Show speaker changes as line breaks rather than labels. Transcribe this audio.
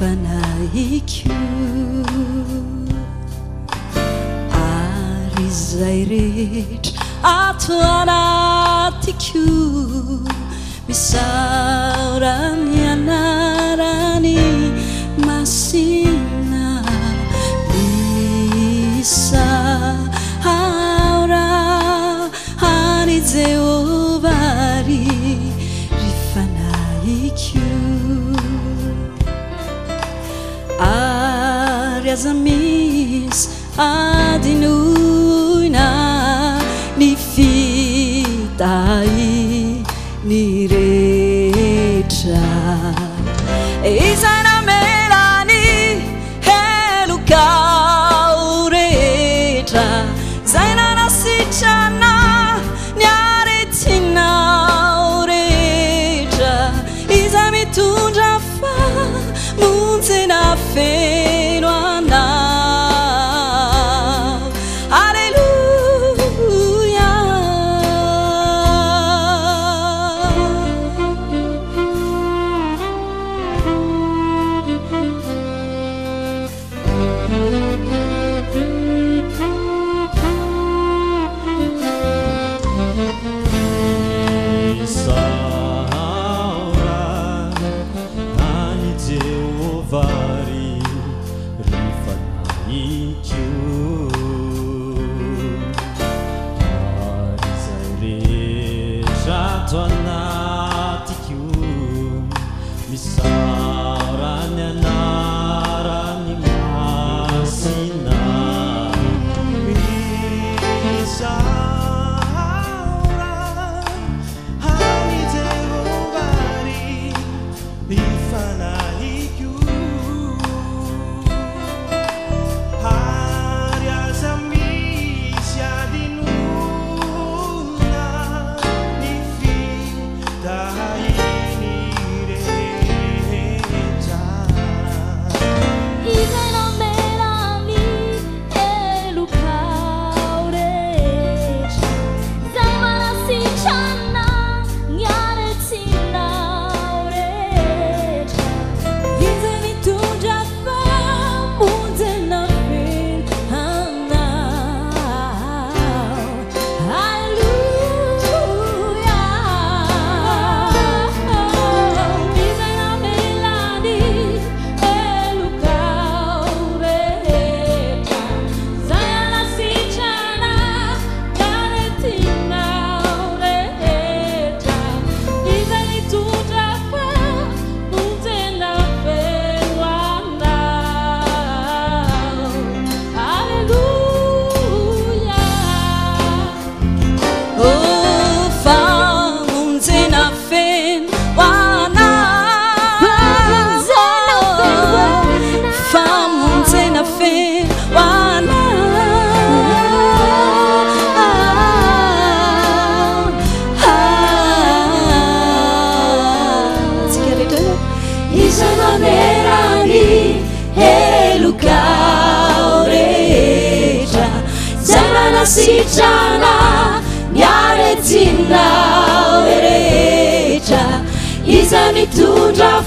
vanaiqю arizaйreч atoanatiqю misauran ana asamis a dinujna ni fitai ni reta e saranjena sca 啦 aareti 到 rcas 你 turaf